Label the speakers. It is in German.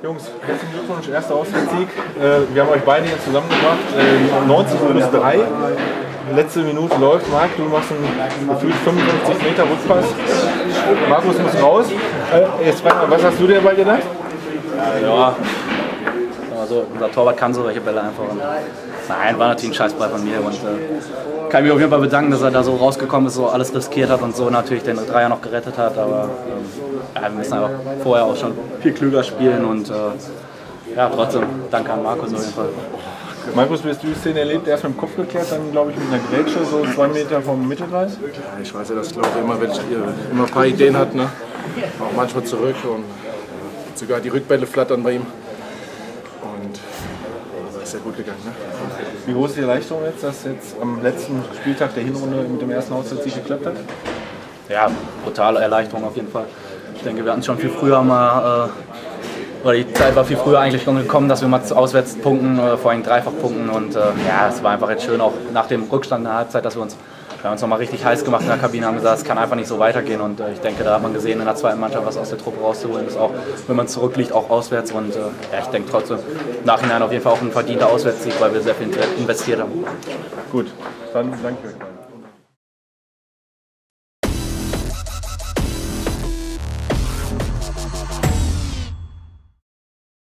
Speaker 1: Jungs, herzlichen Glückwunsch, erster Auswärtssieg. Äh, wir haben euch beide hier zusammengebracht. Äh, 90 plus 3. Letzte Minute läuft. Marc, du machst einen gefühlt 55 Meter Rückpass. Markus muss raus. Äh, jetzt was hast du dir dabei gedacht?
Speaker 2: Ja, also unser Torwart kann so solche Bälle einfach. Und nein, war natürlich ein Scheißball von mir und äh, kann mich auf jeden Fall bedanken, dass er da so rausgekommen ist, so alles riskiert hat und so natürlich den Dreier noch gerettet hat. Aber ähm, ja, wir müssen einfach vorher auch schon viel klüger spielen und äh, ja, trotzdem danke an Markus auf jeden Fall.
Speaker 1: Markus, wie hast du die Szene erlebt? Erst mit dem Kopf geklärt, dann glaube ich mit einer Grätsche, so zwei Meter vom Mittelkreis.
Speaker 3: Ich weiß ja, dass Claude immer, welche, immer ein paar Ideen hat. Ne? Auch manchmal zurück und sogar die Rückbälle flattern bei ihm. Und das ist sehr gut gegangen. Ne?
Speaker 1: Wie groß ist die Erleichterung jetzt, dass jetzt am letzten Spieltag der Hinrunde mit dem ersten Auswärtssieg geklappt hat?
Speaker 2: Ja, brutale Erleichterung auf jeden Fall. Ich denke, wir hatten schon viel früher mal, äh, oder die Zeit war viel früher eigentlich schon gekommen, dass wir mal auswärts punkten, äh, vor allem dreifach punkten. Und äh, ja, es war einfach jetzt schön, auch nach dem Rückstand in der Halbzeit, dass wir uns, wir haben uns nochmal richtig heiß gemacht in der Kabine, haben gesagt, es kann einfach nicht so weitergehen. Und äh, ich denke, da hat man gesehen, in der zweiten Mannschaft was aus der Truppe rauszuholen ist, auch wenn man zurückliegt, auch auswärts. Und äh, ja, ich denke trotzdem, im Nachhinein auf jeden Fall auch ein verdienter Auswärtssieg, weil wir sehr viel investiert haben.
Speaker 1: Gut, dann danke euch.